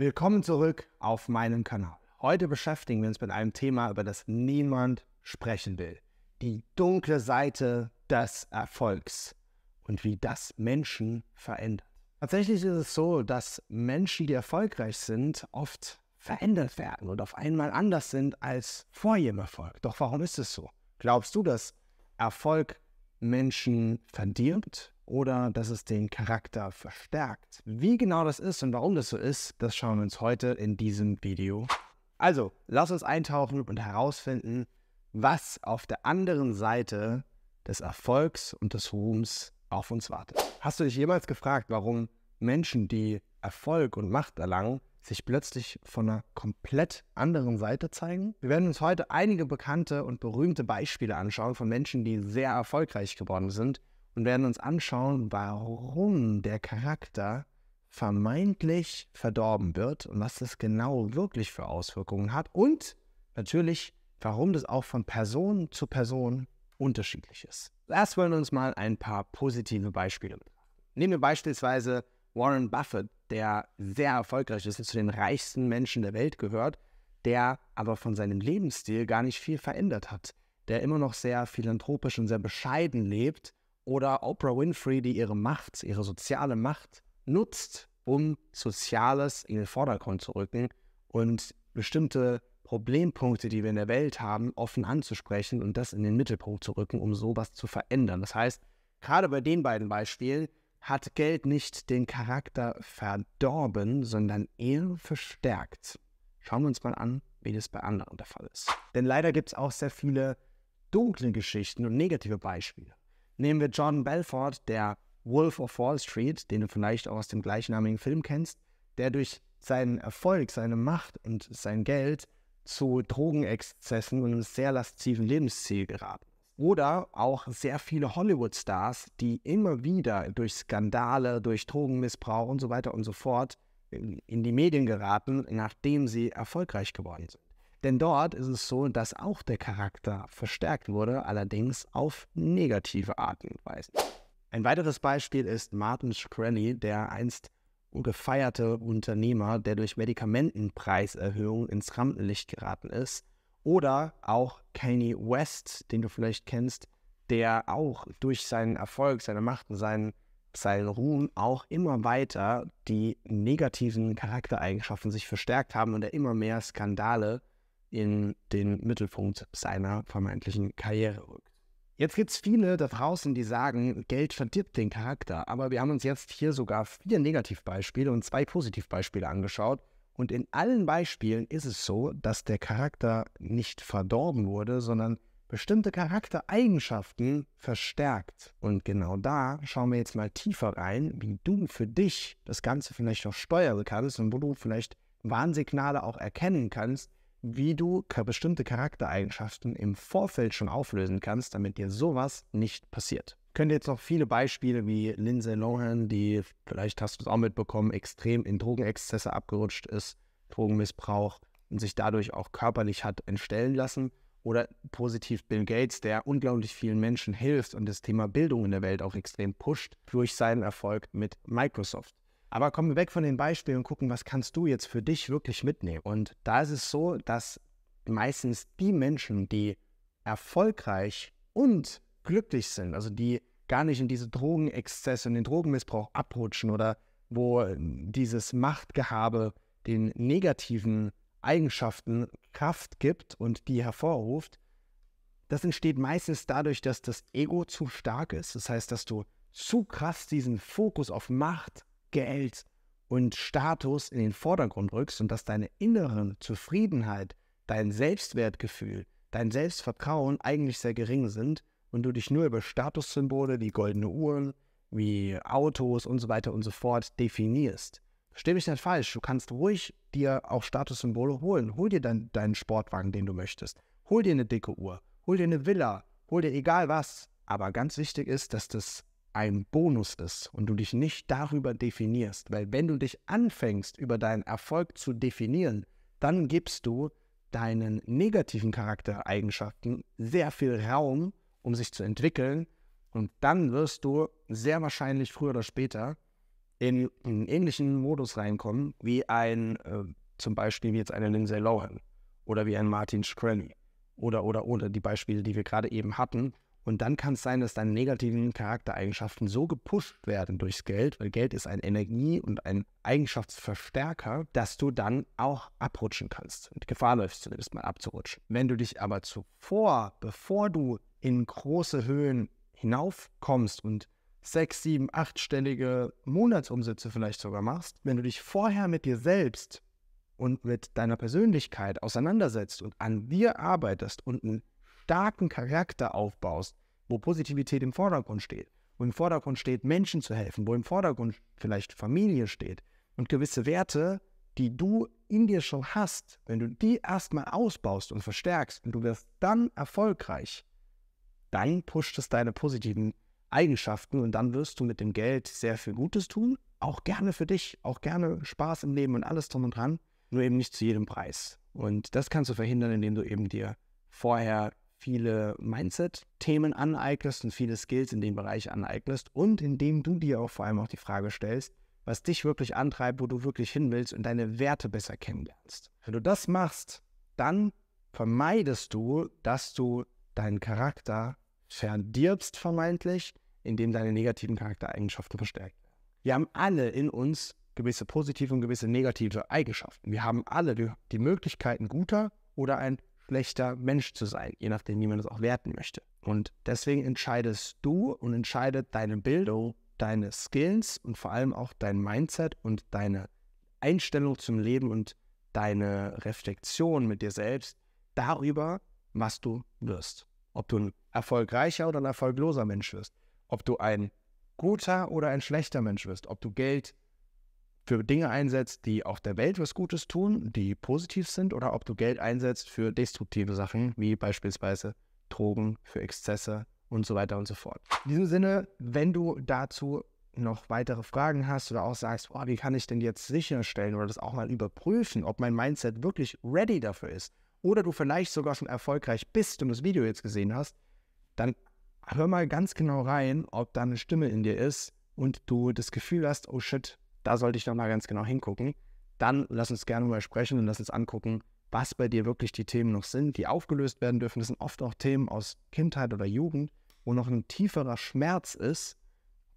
Willkommen zurück auf meinem Kanal. Heute beschäftigen wir uns mit einem Thema, über das niemand sprechen will. Die dunkle Seite des Erfolgs und wie das Menschen verändert. Tatsächlich ist es so, dass Menschen, die erfolgreich sind, oft verändert werden und auf einmal anders sind als vor ihrem Erfolg. Doch warum ist es so? Glaubst du, dass Erfolg Menschen verdirbt oder dass es den Charakter verstärkt? Wie genau das ist und warum das so ist, das schauen wir uns heute in diesem Video. Also, lass uns eintauchen und herausfinden, was auf der anderen Seite des Erfolgs und des Ruhms auf uns wartet. Hast du dich jemals gefragt, warum Menschen, die Erfolg und Macht erlangen, sich plötzlich von einer komplett anderen Seite zeigen. Wir werden uns heute einige bekannte und berühmte Beispiele anschauen von Menschen, die sehr erfolgreich geworden sind und werden uns anschauen, warum der Charakter vermeintlich verdorben wird und was das genau wirklich für Auswirkungen hat und natürlich, warum das auch von Person zu Person unterschiedlich ist. Erst wollen wir uns mal ein paar positive Beispiele betrachten. Nehmen wir beispielsweise Warren Buffett, der sehr erfolgreich ist, zu den reichsten Menschen der Welt gehört, der aber von seinem Lebensstil gar nicht viel verändert hat, der immer noch sehr philanthropisch und sehr bescheiden lebt, oder Oprah Winfrey, die ihre Macht, ihre soziale Macht nutzt, um Soziales in den Vordergrund zu rücken und bestimmte Problempunkte, die wir in der Welt haben, offen anzusprechen und das in den Mittelpunkt zu rücken, um sowas zu verändern. Das heißt, gerade bei den beiden Beispielen hat Geld nicht den Charakter verdorben, sondern eher verstärkt. Schauen wir uns mal an, wie das bei anderen der Fall ist. Denn leider gibt es auch sehr viele dunkle Geschichten und negative Beispiele. Nehmen wir Jordan Belfort, der Wolf of Wall Street, den du vielleicht auch aus dem gleichnamigen Film kennst, der durch seinen Erfolg, seine Macht und sein Geld zu Drogenexzessen und einem sehr lasziven Lebensstil geraten oder auch sehr viele Hollywood-Stars, die immer wieder durch Skandale, durch Drogenmissbrauch und so weiter und so fort in die Medien geraten, nachdem sie erfolgreich geworden sind. Denn dort ist es so, dass auch der Charakter verstärkt wurde, allerdings auf negative Arten und Weisen. Ein weiteres Beispiel ist Martin Shkreli, der einst gefeierte Unternehmer, der durch Medikamentenpreiserhöhungen ins Rampenlicht geraten ist oder auch Kanye West, den du vielleicht kennst, der auch durch seinen Erfolg, seine Macht und seinen, seinen Ruhm auch immer weiter die negativen Charaktereigenschaften sich verstärkt haben und er immer mehr Skandale in den Mittelpunkt seiner vermeintlichen Karriere rückt. Jetzt gibt es viele da draußen, die sagen, Geld verdirbt den Charakter, aber wir haben uns jetzt hier sogar vier Negativbeispiele und zwei Positivbeispiele angeschaut und in allen Beispielen ist es so, dass der Charakter nicht verdorben wurde, sondern bestimmte Charaktereigenschaften verstärkt. Und genau da schauen wir jetzt mal tiefer rein, wie du für dich das Ganze vielleicht auch steuern kannst und wo du vielleicht Warnsignale auch erkennen kannst, wie du bestimmte Charaktereigenschaften im Vorfeld schon auflösen kannst, damit dir sowas nicht passiert könnte jetzt noch viele Beispiele wie Lindsay Lohan, die, vielleicht hast du es auch mitbekommen, extrem in Drogenexzesse abgerutscht ist, Drogenmissbrauch und sich dadurch auch körperlich hat entstellen lassen. Oder positiv Bill Gates, der unglaublich vielen Menschen hilft und das Thema Bildung in der Welt auch extrem pusht durch seinen Erfolg mit Microsoft. Aber kommen wir weg von den Beispielen und gucken, was kannst du jetzt für dich wirklich mitnehmen. Und da ist es so, dass meistens die Menschen, die erfolgreich und glücklich sind, also die gar nicht in diese Drogenexzesse und den Drogenmissbrauch abrutschen oder wo dieses Machtgehabe den negativen Eigenschaften Kraft gibt und die hervorruft, das entsteht meistens dadurch, dass das Ego zu stark ist. Das heißt, dass du zu krass diesen Fokus auf Macht, Geld und Status in den Vordergrund rückst und dass deine innere Zufriedenheit, dein Selbstwertgefühl, dein Selbstvertrauen eigentlich sehr gering sind und du dich nur über Statussymbole wie goldene Uhren, wie Autos und so weiter und so fort definierst. Versteh mich nicht falsch, du kannst ruhig dir auch Statussymbole holen. Hol dir dann deinen Sportwagen, den du möchtest. Hol dir eine dicke Uhr, hol dir eine Villa, hol dir egal was. Aber ganz wichtig ist, dass das ein Bonus ist und du dich nicht darüber definierst. Weil wenn du dich anfängst, über deinen Erfolg zu definieren, dann gibst du deinen negativen Charaktereigenschaften sehr viel Raum um sich zu entwickeln. Und dann wirst du sehr wahrscheinlich früher oder später in einen ähnlichen Modus reinkommen wie ein, äh, zum Beispiel wie jetzt eine Lindsay Lohan oder wie ein Martin Shkreli oder, oder, oder die Beispiele, die wir gerade eben hatten. Und dann kann es sein, dass deine negativen Charaktereigenschaften so gepusht werden durchs Geld, weil Geld ist ein Energie- und ein Eigenschaftsverstärker, dass du dann auch abrutschen kannst. Und Gefahr läufst zumindest mal abzurutschen. Wenn du dich aber zuvor, bevor du in große Höhen hinaufkommst und sechs, sieben, achtstellige Monatsumsätze vielleicht sogar machst, wenn du dich vorher mit dir selbst und mit deiner Persönlichkeit auseinandersetzt und an dir arbeitest und einen starken Charakter aufbaust, wo Positivität im Vordergrund steht, wo im Vordergrund steht, Menschen zu helfen, wo im Vordergrund vielleicht Familie steht und gewisse Werte, die du in dir schon hast, wenn du die erstmal ausbaust und verstärkst und du wirst dann erfolgreich, dann pusht es deine positiven Eigenschaften und dann wirst du mit dem Geld sehr viel Gutes tun, auch gerne für dich, auch gerne Spaß im Leben und alles drum und dran, nur eben nicht zu jedem Preis. Und das kannst du verhindern, indem du eben dir vorher viele Mindset-Themen aneignest und viele Skills in dem Bereich aneignest und indem du dir auch vor allem auch die Frage stellst, was dich wirklich antreibt, wo du wirklich hin willst und deine Werte besser kennenlernst. Wenn du das machst, dann vermeidest du, dass du deinen Charakter verdirbst vermeintlich, indem deine negativen Charaktereigenschaften verstärkt werden. Wir haben alle in uns gewisse positive und gewisse negative Eigenschaften. Wir haben alle die, die Möglichkeit, ein guter oder ein schlechter Mensch zu sein, je nachdem, wie man das auch werten möchte. Und deswegen entscheidest du und entscheidet deine Bildung, deine Skills und vor allem auch dein Mindset und deine Einstellung zum Leben und deine Reflexion mit dir selbst darüber, was du wirst. Ob du ein erfolgreicher oder ein erfolgloser Mensch wirst. Ob du ein guter oder ein schlechter Mensch wirst. Ob du Geld für Dinge einsetzt, die auch der Welt was Gutes tun, die positiv sind, oder ob du Geld einsetzt für destruktive Sachen, wie beispielsweise Drogen, für Exzesse und so weiter und so fort. In diesem Sinne, wenn du dazu noch weitere Fragen hast oder auch sagst, oh, wie kann ich denn jetzt sicherstellen oder das auch mal überprüfen, ob mein Mindset wirklich ready dafür ist, oder du vielleicht sogar schon erfolgreich bist und das Video jetzt gesehen hast, dann hör mal ganz genau rein, ob da eine Stimme in dir ist und du das Gefühl hast, oh shit, da sollte ich noch mal ganz genau hingucken. Dann lass uns gerne mal sprechen und lass uns angucken, was bei dir wirklich die Themen noch sind, die aufgelöst werden dürfen. Das sind oft auch Themen aus Kindheit oder Jugend, wo noch ein tieferer Schmerz ist,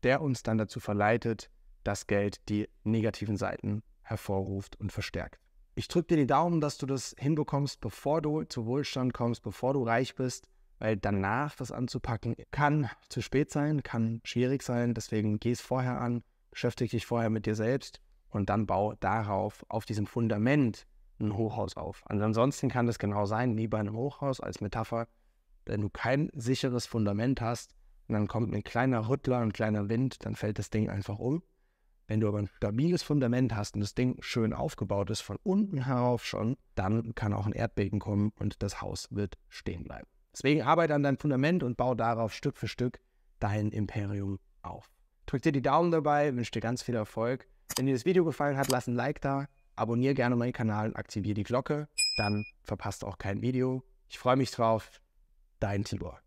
der uns dann dazu verleitet, dass Geld die negativen Seiten hervorruft und verstärkt. Ich drücke dir die Daumen, dass du das hinbekommst, bevor du zu Wohlstand kommst, bevor du reich bist, weil danach das anzupacken kann zu spät sein, kann schwierig sein. Deswegen geh es vorher an, beschäftige dich vorher mit dir selbst und dann bau darauf, auf diesem Fundament, ein Hochhaus auf. Und ansonsten kann das genau sein, wie bei einem Hochhaus als Metapher, wenn du kein sicheres Fundament hast und dann kommt ein kleiner Rüttler, ein kleiner Wind, dann fällt das Ding einfach um. Wenn du aber ein stabiles Fundament hast und das Ding schön aufgebaut ist, von unten herauf schon, dann kann auch ein Erdbeben kommen und das Haus wird stehen bleiben. Deswegen arbeite an deinem Fundament und baue darauf Stück für Stück dein Imperium auf. Drück dir die Daumen dabei, wünsche dir ganz viel Erfolg. Wenn dir das Video gefallen hat, lass ein Like da, abonniere gerne meinen Kanal und aktiviere die Glocke, dann verpasst auch kein Video. Ich freue mich drauf. Dein Tibor.